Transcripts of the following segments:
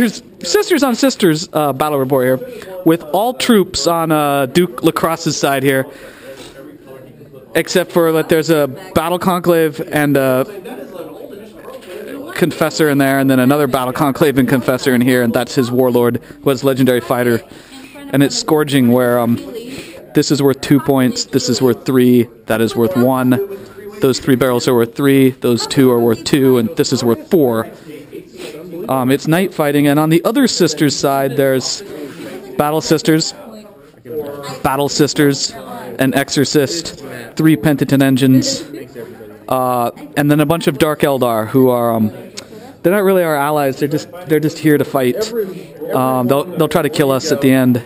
There's sisters on sisters uh, battle report here, with all troops on uh, Duke Lacrosse's side here, except for that there's a battle conclave and a confessor in there, and then another battle conclave and confessor in here, and that's his warlord, who has legendary fighter, and it's scourging where um, this is worth two points, this is worth three, that is worth one. Those three barrels are worth three, those two are worth two, and this is worth four. Um, it's night fighting, and on the other sisters' side, there's Battle Sisters, Battle Sisters, an Exorcist, three Penitent engines, uh, and then a bunch of Dark Eldar who are um, they're not really our allies. They're just they're just here to fight. Um, they'll they'll try to kill us at the end.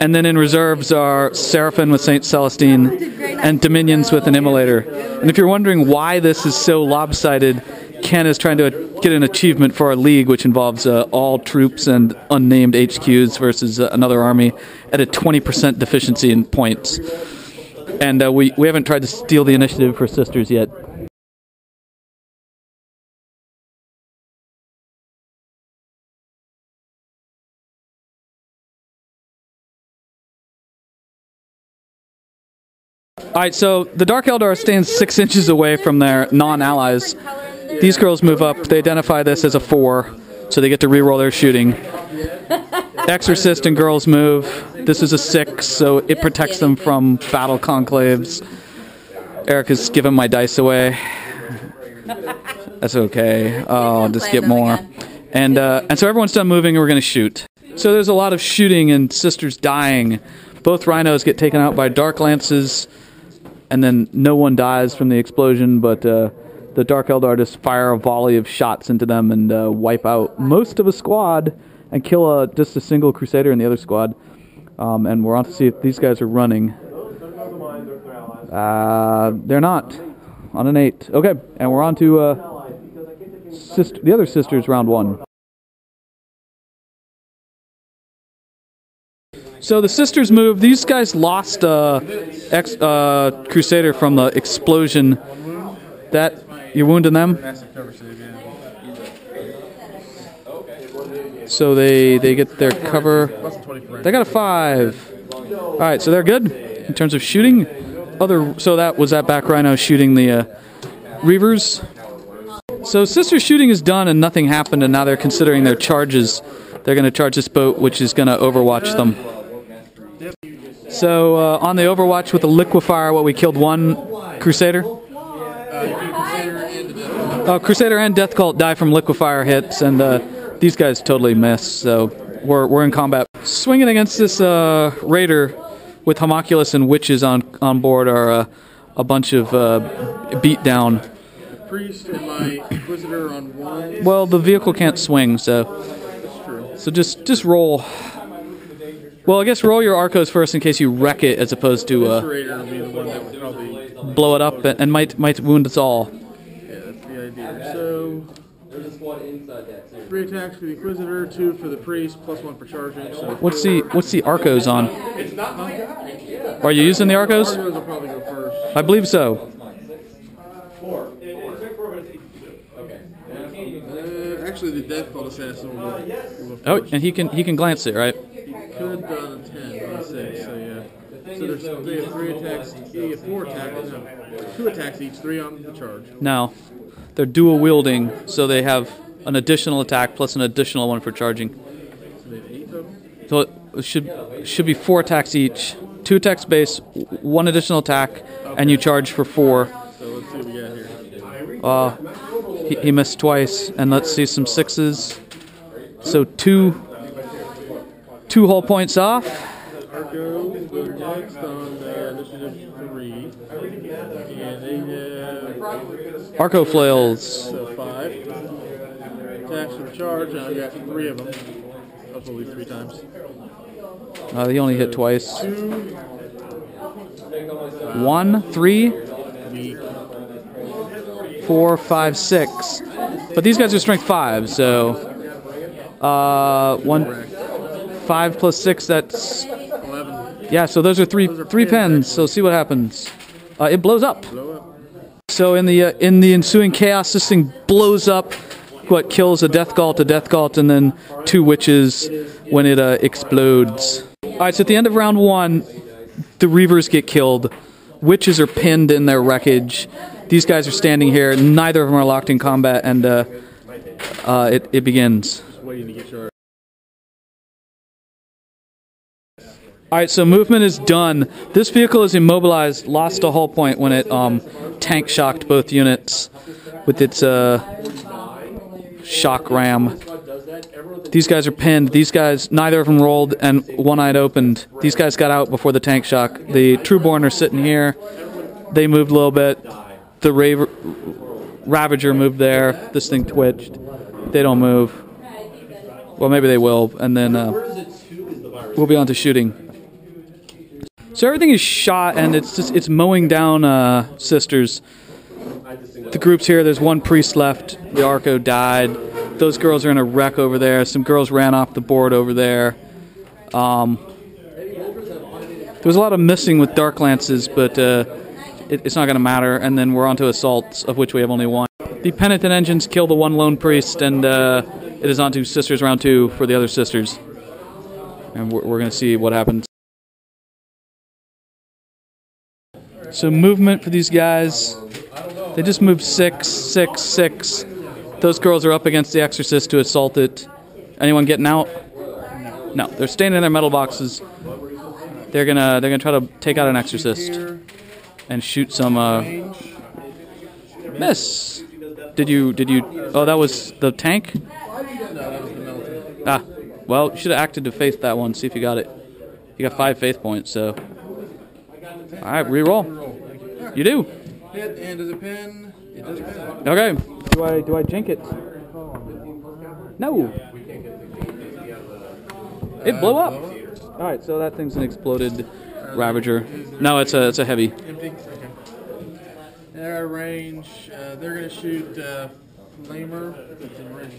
And then in reserves are Seraphim with Saint Celestine and Dominions with an Immolator. And if you're wondering why this is so lopsided, Ken is trying to get an achievement for our league, which involves uh, all troops and unnamed HQs versus uh, another army at a 20% deficiency in points. And uh, we, we haven't tried to steal the initiative for Sisters yet. All right, so the Dark Eldar stands six inches away from their non-allies. These girls move up. They identify this as a four, so they get to re-roll their shooting. Exorcist and girls move. This is a six, so it protects them from battle conclaves. Eric has given my dice away. That's okay. I'll just get more. And uh, and so everyone's done moving, and we're gonna shoot. So there's a lot of shooting and sisters dying. Both rhinos get taken out by dark lances, and then no one dies from the explosion, but uh, the Dark Eldar just fire a volley of shots into them and uh, wipe out most of a squad and kill a, just a single Crusader in the other squad. Um, and we're on to see if these guys are running. Uh, they're not. On an eight. Okay, and we're on to uh, sister, the other sisters round one. So the sisters move. These guys lost uh, ex, uh, Crusader from the explosion. That you're wounding them. So they they get their cover. They got a five. All right, so they're good in terms of shooting. Other so that was that back rhino shooting the uh, reavers. So sister shooting is done and nothing happened, and now they're considering their charges. They're going to charge this boat, which is going to overwatch them. So uh, on the Overwatch with the liquefier, what we killed one Crusader. Uh, Crusader and Death Cult die from liquefier hits, and uh, these guys totally miss. So we're we're in combat, swinging against this uh, raider with homunculus and witches on on board are uh, a bunch of uh, beat down. Priest and my Inquisitor on one. Well, the vehicle can't swing, so so just just roll. Well, I guess roll your arcos first in case you wreck it, as opposed to uh, Raider will be the one that would probably. blow it up and, and might might wound us all. Yeah, that's the idea. So. Three attacks for the Inquisitor, two for the Priest, plus one for charging. So. What's the what's the arcos on? It's not my guy. Yeah. Are you using the arcos? Argos will probably go first. I believe so. Uh, actually, the Death Cult Assassin will go, will go Oh, and he can he can glance it, right? He could go on 10, on a 6, so yeah. So there's, they have three attacks, they have four attacks, no, two attacks each, three on the charge. No, they're dual wielding, so they have an additional attack plus an additional one for charging. So it should should be four attacks each. Two attacks base, one additional attack, and you charge for four. Uh, he, he missed twice, and let's see some sixes. So two two whole points off. Arco go next on uh, initiative three, and they have Arco flails. so five attacks the charge, and I got three of them. Hopefully three times. Uh, he only hit twice. Two, One, three, four, five, six. But these guys are strength five, so uh, one, five plus six. That's yeah. So those are three are three pins. pens. So see what happens. Uh, it blows up. So in the uh, in the ensuing chaos, this thing blows up, what kills a death cult, a death cult, and then two witches when it uh, explodes. All right, so at the end of round one, the reavers get killed. Witches are pinned in their wreckage. These guys are standing here. Neither of them are locked in combat, and uh, uh, it, it begins. All right, so movement is done. This vehicle is immobilized, lost a hull point when it um, tank shocked both units with its uh, shock ram. These guys are pinned. These guys, neither of them rolled, and one eyed opened. These guys got out before the tank shock. The Trueborn are sitting here. They moved a little bit. The Raver- Ravager moved there. This thing twitched. They don't move. Well, maybe they will, and then uh, we'll be on to shooting. So everything is shot, and it's just it's mowing down uh, sisters. The groups here. There's one priest left. The Arco died. Those girls are in a wreck over there. Some girls ran off the board over there. Um, there was a lot of missing with dark lances, but uh, it, it's not going to matter. And then we're on to assaults, of which we have only one. The penitent engines kill the one lone priest, and uh, it is on to sisters round two for the other sisters. And we're, we're going to see what happens. So movement for these guys. They just moved six, six, six. Those girls are up against the exorcist to assault it. Anyone getting out? No, they're staying in their metal boxes. They're gonna they're gonna try to take out an exorcist and shoot some. Uh, miss. Did you did you? Oh, that was the tank. Ah, well, you should have acted to faith that one. See if you got it. You got five faith points, so. All right, re-roll. You do. hit and does it pin? It does pin. Okay. Do I do I jink it? No. It blew up. All right, so that thing's an exploded Ravager. No, it's a it's a heavy. Empty. Okay. They're at range. Uh, they're gonna shoot uh, Flamer. That's in range.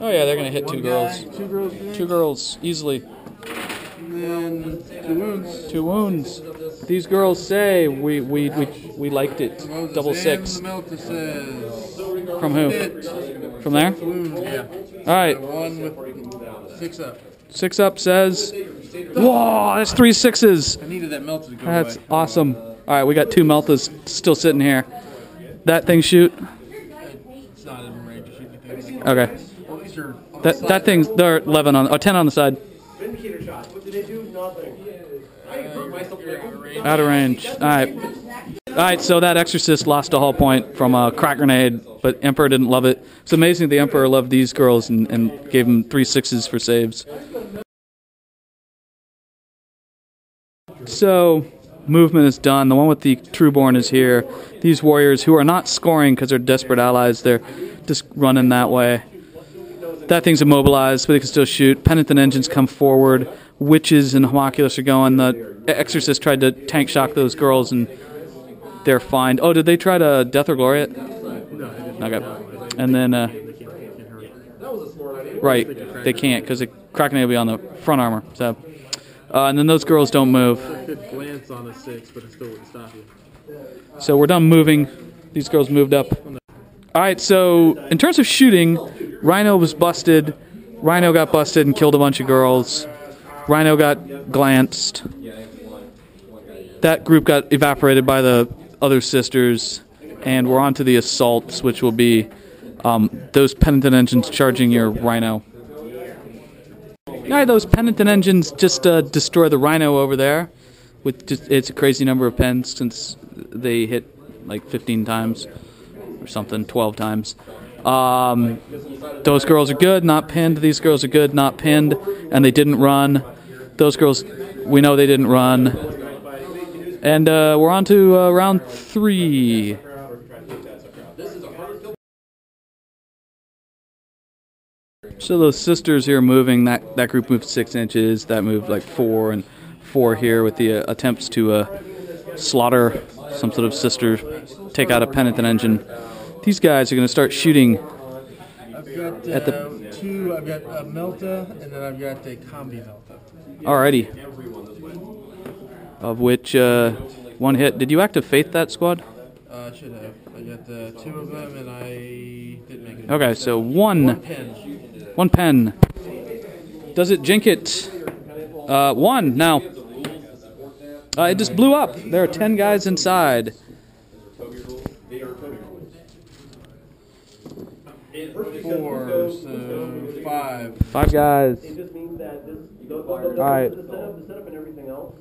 Oh yeah, they're gonna hit two One girls. guy, Two girls. Two girls easily. And two wounds. Two wounds. These girls say we we we, we liked it. Double six. The Melta says. From who? From there? Yeah. All right. One six up. Six up says. Whoa, that's three sixes. I needed that Melta to go That's away. awesome. All right, we got two Meltas still sitting here. That thing shoot. It's not in range to shoot anything. Okay. Well, these are on the That that thing's they're 11 on or 10 on the side. Vindicator shot. What did they do? Nothing. I hurt myself. You're out of range. All right. All right. So that exorcist lost a hull point from a krak grenade, but Emperor didn't love it. It's amazing the Emperor loved these girls and, and gave them three sixes for saves. So movement is done. The one with the Trueborn is here. These warriors who are not scoring because they're desperate allies, they're just running that way. That thing's immobilized, but they can still shoot. Penitent engines come forward. Witches and homunculus are going. The exorcist tried to tank shock those girls, and they're fine. Oh, did they try to death or glory it? Okay. And then, uh, right, they can't because the Kraken will be on the front armor. So, uh, and then those girls don't move. So we're done moving. These girls moved up. All right. So in terms of shooting, Rhino was busted. Rhino got busted and killed a bunch of girls. Rhino got glanced. That group got evaporated by the other sisters, and we're on to the assaults, which will be um, those penitent engines charging your Rhino. Yeah, those penitent engines just uh, destroy the Rhino over there. With just, it's a crazy number of pens since they hit like 15 times or something, 12 times. Um, those girls are good, not pinned. These girls are good, not pinned, and they didn't run. Those girls, we know they didn't run. And uh, we're on to uh, round three. So those sisters here moving, that, that group moved six inches, that moved like four, and four here with the uh, attempts to uh, slaughter some sort of sister, take out a penitent engine. These guys are going to start shooting. I've got uh, At the- two. I've got a Melta, and then I've got a Combi Melta. Alrighty. Of which uh, one hit. Did you active faith that squad? Uh, I should have. I got uh, two of them, and I didn't make it. Okay, so one, Pen. one pen. Does it jink it? Uh, one now. Uh, it just blew up. There are ten guys inside. Four, so five. Five guys. It just means that this, the, the, the, Alright. the setup, the setup and everything else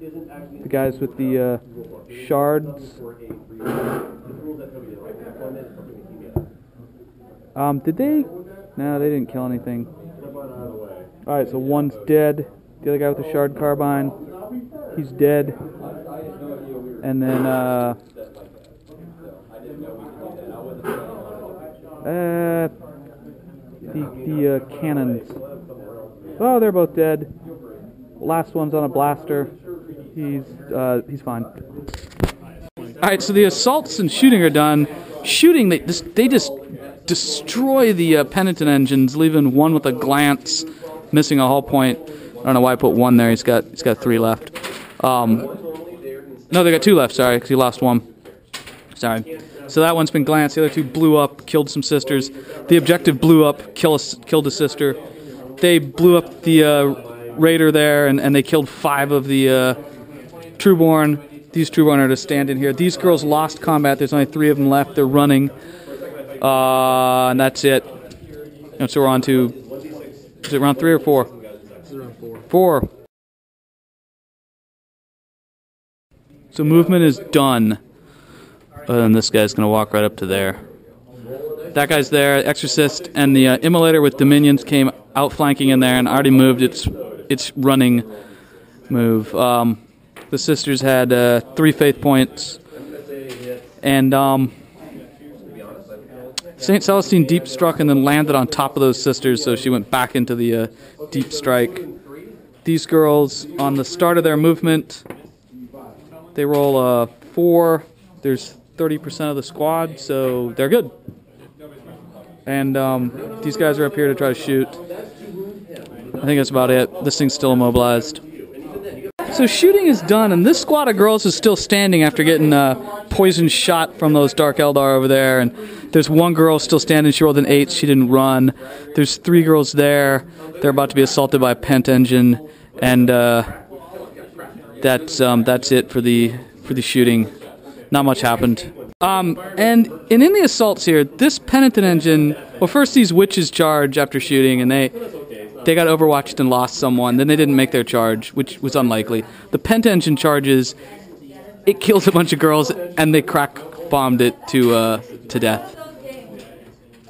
isn't actually. The guys with the uh, shards. For a free, the rules that Toby did, right? Deployment is something that he made. Um, did they? No, they didn't kill anything. Step on out of the way. All right, so one's dead. The other guy with the shard carbine, he's dead. And then uh, uh, the the uh, cannons. Oh, they're both dead. Last one's on a blaster. He's uh, he's fine. All right, so the assaults and shooting are done. Shooting, they just they just destroy the uh, penitent engines, leaving one with a glance, missing a hull point. I don't know why I put one there. He's got he's got three left. Um, no, they got two left. Sorry, because he lost one. Sorry. So that one's been glanced. The other two blew up, killed some sisters. The objective blew up, kill a killed a sister. They blew up the uh, raider there, and, and they killed five of the uh, Trueborn. These Trueborn are just standing here. These girls lost combat. There's only three of them left. They're running. Uh, and that's it. And so we're on to. Is it round three or four. Four. So movement is done. Uh, and this guy's going to walk right up to there. That guy's there. Exorcist and the uh, Immolator with Dominions came outflanking in there and already moved its its running move. Um, the sisters had uh, three faith points, and um, Saint Celestine deep struck and then landed on top of those sisters, so she went back into the uh, deep strike. These girls, on the start of their movement, they roll a four. There's 30% of the squad, so they're good. And um, these guys are up here to try to shoot. I think that's about it. This thing's still immobilized. So shooting is done, and this squad of girls is still standing after getting uh, poison shot from those Dark Eldar over there. And there's one girl still standing. She rolled an eight. She didn't run. There's three girls there. They're about to be assaulted by a pent engine, and uh, that's um, that's it for the for the shooting. Not much happened. Um, and and in the assaults here, this penitent engine. Well, first these witches charge after shooting, and they they got overwatched and lost someone. Then they didn't make their charge, which was unlikely. The pent engine charges. It kills a bunch of girls, and they crack bombed it to uh, to death.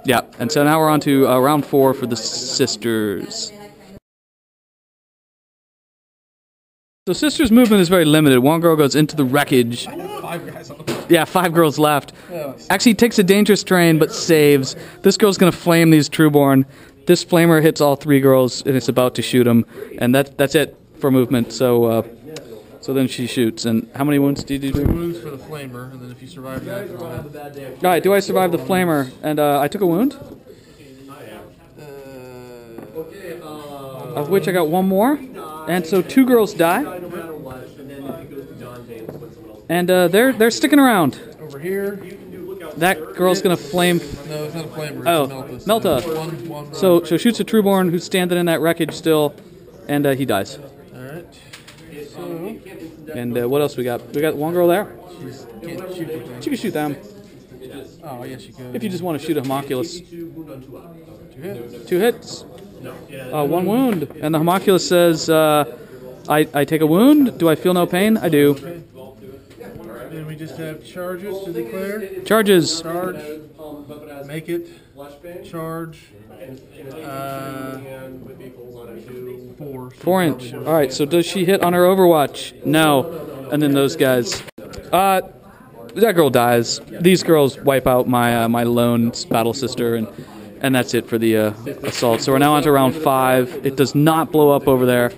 Yeah, and so now we're on to uh, round four for the sisters. So sisters' movement is very limited. One girl goes into the wreckage. Yeah, five girls left. Actually, takes a dangerous terrain but saves. This girl's gonna flame these Trueborn. This flamer hits all three girls and it's about to shoot them, and that that's it for movement. So, uh, so then she shoots. And how many wounds do you do? Wounds for the flamer, and then if you survive that, you'll have, All right, do I survive the flamer? And uh, I took a wound, uh, of which I got one more, and so two girls die, No matter what, and then if it goes to John James, when someone else. and uh, they're they're sticking around. over here. That girl's gonna flame. No, it's not a flamer. Oh, Melta. Melta. One, one So so shoots a Trueborn who's standing in that wreckage still, and uh, he dies. All right. So And uh, what else we got? We got one girl there. she's can't shoot anything. She can shoot them Oh, yes, you could. if you just want to shoot a homunculus. Two hits. Two hits, uh, one wound, and the homunculus says, uh, "I I take a wound. Do I feel no pain? I do." Just have charges to declare. Charges. Charge. Make it. Charge. Uh, four. Four inch. All right. So does she hit on her Overwatch? No. And then those guys. Uh, that girl dies. These girls wipe out my uh, my lone battle sister, and and that's it for the uh, assault. So we're now on to round five. It does not blow up over there.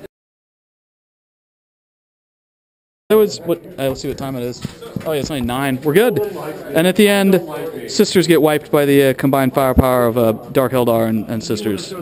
That was what? Uh, let's see what time it is. Oh yeah, it's only nine. We're good. And at the end, sisters get wiped by the uh, combined firepower of uh, Dark Eldar and, and sisters.